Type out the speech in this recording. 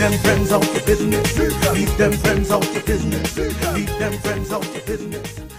them friends out your business. Leave them friends out your business. Leave them friends out your business.